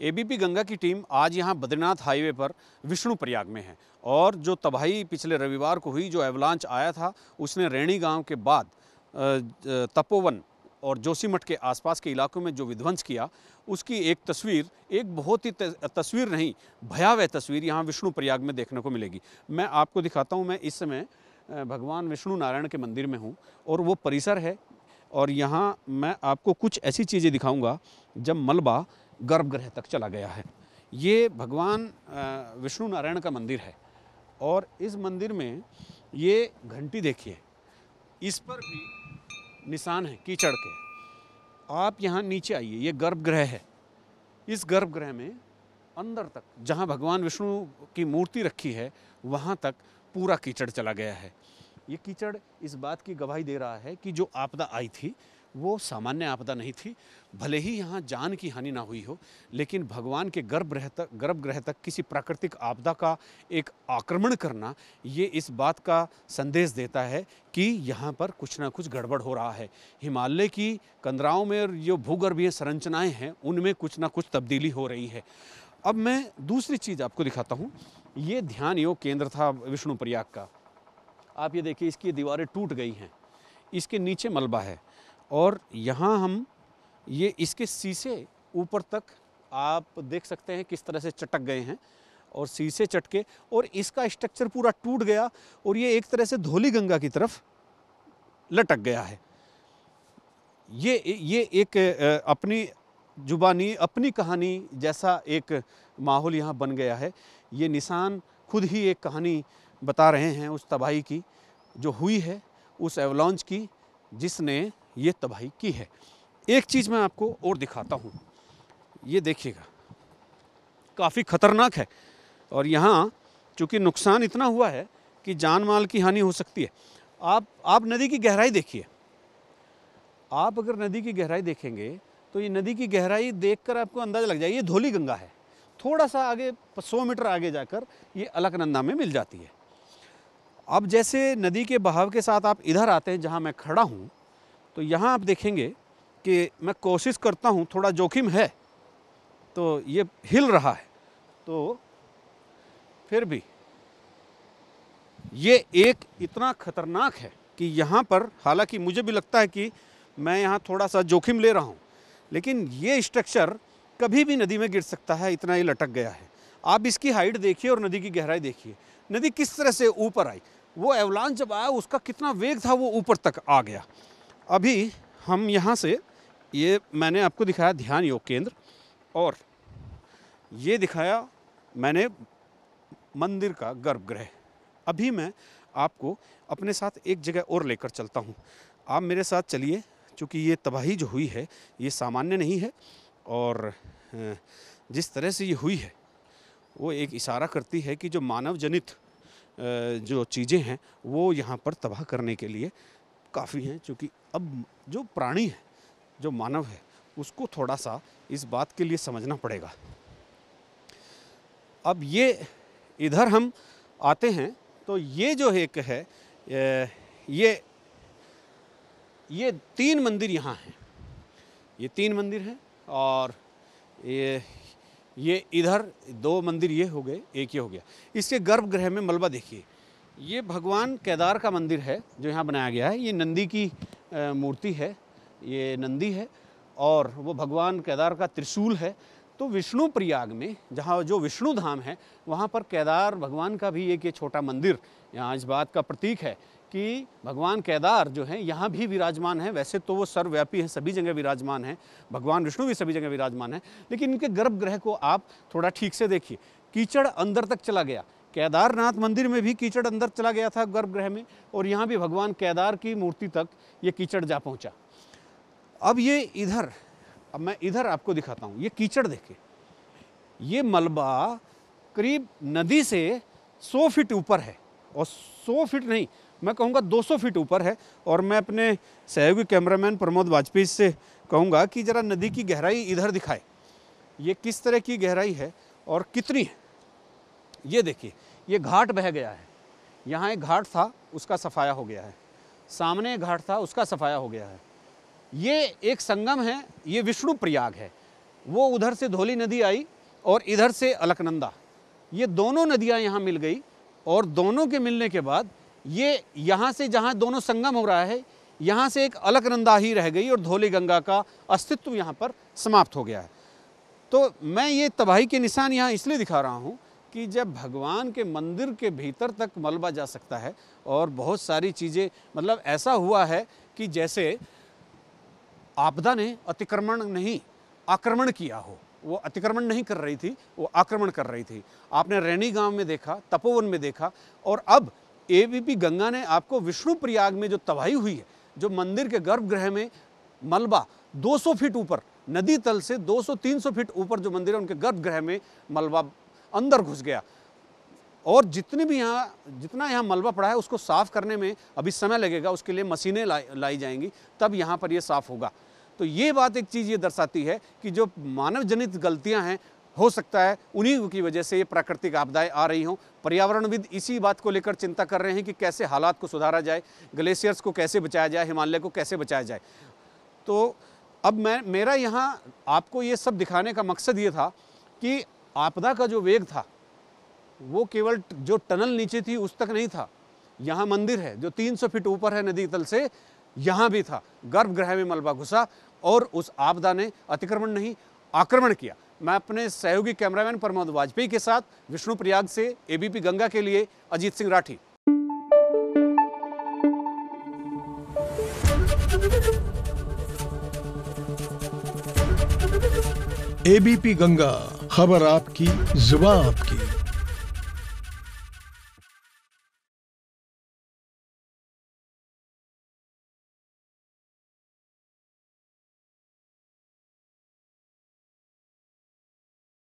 ABP Ganga की team आज यहाँ बद्रीनाथ हाईवे पर विष्णु प्रयाग में है। और जो तबाही पिछले रविवार को हुई, जो एवलांच आया था, उसने रेणी गाँव के बाद तपोवन और जोशीमठ के आसपास के इलाकों में जो विध्वंस किया, उसकी एक तस्वीर, एक बहुत ही तस्वीर नहीं, भयावह तस्वीर यहाँ विष्णु प्रयाग में देखने को मिलेगी। मैं आपको दिखाता हूँ, मैं इस समय भगवान विष्णु नारायण के मंदिर में हूँ और वो परिसर है। और यहाँ मैं आपको कुछ ऐसी चीज़ें दिखाऊँगा, जब मलबा गर्भगृह तक चला गया है। ये भगवान विष्णु नारायण का मंदिर है और इस मंदिर में ये घंटी देखिए, इस पर भी निशान है कीचड़ के। आप यहाँ नीचे आइए, ये गर्भगृह है। इस गर्भगृह में अंदर तक, जहाँ भगवान विष्णु की मूर्ति रखी है, वहाँ तक पूरा कीचड़ चला गया है। ये कीचड़ इस बात की गवाही दे रहा है कि जो आपदा आई थी वो सामान्य आपदा नहीं थी। भले ही यहाँ जान की हानि ना हुई हो, लेकिन भगवान के गर्भगृह तक गर्भगृह तक किसी प्राकृतिक आपदा का एक आक्रमण करना, ये इस बात का संदेश देता है कि यहाँ पर कुछ ना कुछ गड़बड़ हो रहा है। हिमालय की कंदराओं में जो भूगर्भीय संरचनाएँ हैं, उनमें कुछ ना कुछ तब्दीली हो रही है। अब मैं दूसरी चीज़ आपको दिखाता हूँ। ये ध्यान योग केंद्र था विष्णु प्रयाग का। आप ये देखिए, इसकी दीवारें टूट गई हैं। इसके नीचे मलबा है। और यहाँ हम ये इसके शीशे ऊपर तक आप देख सकते हैं किस तरह से चटक गए हैं और शीशे चटके और इसका स्ट्रक्चर पूरा टूट गया और ये एक तरह से धोली गंगा की तरफ़ लटक गया है। ये ये एक अपनी जुबानी, अपनी कहानी जैसा एक माहौल यहाँ बन गया है। ये निशान खुद ही एक कहानी बता रहे हैं उस तबाही की जो हुई है, उस एवलॉन्च की जिसने ये तबाही की है। एक चीज़ मैं आपको और दिखाता हूँ। ये देखिएगा, काफ़ी ख़तरनाक है। और यहाँ चूँकि नुकसान इतना हुआ है कि जान माल की हानि हो सकती है। आप आप नदी की गहराई देखिए। आप अगर नदी की गहराई देखेंगे तो ये नदी की गहराई देखकर आपको अंदाज़ा लग जाए, ये धोली गंगा है। थोड़ा सा आगे, सौ मीटर आगे जाकर ये अलकनंदा में मिल जाती है। अब जैसे नदी के बहाव के साथ आप इधर आते हैं जहाँ मैं खड़ा हूँ तो यहाँ आप देखेंगे कि मैं कोशिश करता हूँ, थोड़ा जोखिम है तो ये हिल रहा है। तो फिर भी ये एक इतना खतरनाक है कि यहाँ पर, हालाँकि मुझे भी लगता है कि मैं यहाँ थोड़ा सा जोखिम ले रहा हूँ, लेकिन ये स्ट्रक्चर कभी भी नदी में गिर सकता है, इतना ये लटक गया है। आप इसकी हाइट देखिए और नदी की गहराई देखिए। नदी किस तरह से ऊपर आई? वो एवलान जब आया, उसका कितना वेग था वो ऊपर तक आ गया। अभी हम यहाँ से, ये मैंने आपको दिखाया ध्यान योग केंद्र, और ये दिखाया मैंने मंदिर का गर्भगृह। अभी मैं आपको अपने साथ एक जगह और लेकर चलता हूँ। आप मेरे साथ चलिए क्योंकि ये तबाही जो हुई है, ये सामान्य नहीं है, और जिस तरह से ये हुई है, वो एक इशारा करती है कि जो मानव जनित जो चीज़ें हैं, वो यहाँ पर तबाह करने के लिए काफ़ी हैं क्योंकि अब जो प्राणी है, जो मानव है, उसको थोड़ा सा इस बात के लिए समझना पड़ेगा। अब ये इधर हम आते हैं तो ये जो एक है ये ये तीन मंदिर यहाँ हैं। ये तीन मंदिर हैं और ये ये इधर दो मंदिर ये हो गए, एक ये हो गया। इसके गर्भगृह में मलबा देखिए। ये भगवान केदार का मंदिर है, जो यहाँ बनाया गया है। ये नंदी की मूर्ति है, ये नंदी है, और वो भगवान केदार का त्रिशूल है। तो विष्णु प्रयाग में, जहाँ जो विष्णु धाम है, वहाँ पर केदार भगवान का भी एक ये छोटा मंदिर, यहाँ इस बात का प्रतीक है कि भगवान केदार जो है, यहाँ भी विराजमान है। वैसे तो वो सर्वव्यापी हैं, सभी जगह विराजमान हैं। भगवान विष्णु भी सभी जगह विराजमान है। लेकिन इनके गर्भगृह को आप थोड़ा ठीक से देखिए। कीचड़ अंदर तक चला गया। केदारनाथ मंदिर में भी कीचड़ अंदर चला गया था गर्भगृह में और यहाँ भी भगवान केदार की मूर्ति तक ये कीचड़ जा पहुँचा। अब ये इधर, अब मैं इधर आपको दिखाता हूँ। ये कीचड़ देखिए ये मलबा करीब नदी से सौ फीट ऊपर है। और 100 फीट नहीं, मैं कहूँगा 200 फीट ऊपर है। और मैं अपने सहयोगी कैमरामैन प्रमोद वाजपेयी से कहूँगा कि ज़रा नदी की गहराई इधर दिखाए। ये किस तरह की गहराई है और कितनी है? ये देखिए, ये घाट बह गया है। यहाँ एक घाट था, उसका सफाया हो गया है। सामने एक घाट था, उसका सफाया हो गया है। ये एक संगम है, ये विष्णु प्रयाग है। वो उधर से धोली नदी आई और इधर से अलकनंदा। ये दोनों नदियाँ यहाँ मिल गई। और दोनों के मिलने के बाद ये यहाँ से जहाँ दोनों संगम हो रहा है, यहाँ से एक अलग अलकनंदा ही रह गई और धोली गंगा का अस्तित्व यहाँ पर समाप्त हो गया है। तो मैं ये तबाही के निशान यहाँ इसलिए दिखा रहा हूँ कि जब भगवान के मंदिर के भीतर तक मलबा जा सकता है और बहुत सारी चीज़ें मतलब ऐसा हुआ है कि जैसे आपदा ने अतिक्रमण नहीं, आक्रमण किया हो वो अतिक्रमण नहीं कर रही थी, वो आक्रमण कर रही थी। आपने रैनी गाँव में देखा, तपोवन में देखा, और अब एबीपी गंगा ने आपको विष्णु प्रयाग में जो तबाही हुई है, जो मंदिर के गर्भगृह में मलबा 200 फीट ऊपर, नदी तल से 200-300 फीट ऊपर जो मंदिर है, उनके गर्भगृह में मलबा अंदर घुस गया। और जितने भी यहाँ, जितना यहाँ मलबा पड़ा है, उसको साफ़ करने में अभी समय लगेगा, उसके लिए मशीनें लाई जाएँगी, तब यहाँ पर ये साफ़ होगा। तो ये बात एक चीज़ ये दर्शाती है कि जो मानव जनित गलतियाँ हैं, हो सकता है उन्हीं की वजह से ये प्राकृतिक आपदाएँ आ रही हों। पर्यावरणविद इसी बात को लेकर चिंता कर रहे हैं कि कैसे हालात को सुधारा जाए, ग्लेशियर्स को कैसे बचाया जाए, हिमालय को कैसे बचाया जाए। तो अब मैं, मेरा यहाँ आपको ये सब दिखाने का मकसद ये था कि आपदा का जो वेग था, वो केवल जो टनल नीचे थी उस तक नहीं था। यहाँ मंदिर है जो 300 फीट ऊपर है नदी तल से, यहाँ भी था। गर्भगृह में मलबा घुसा और उस आपदा ने अतिक्रमण नहीं, आक्रमण किया। मैं अपने सहयोगी कैमरामैन प्रमोद वाजपेयी के साथ विष्णु प्रयाग से एबीपी गंगा के लिए अजीत सिंह राठी। एबीपी गंगा, खबर आपकी जुबा आपकी।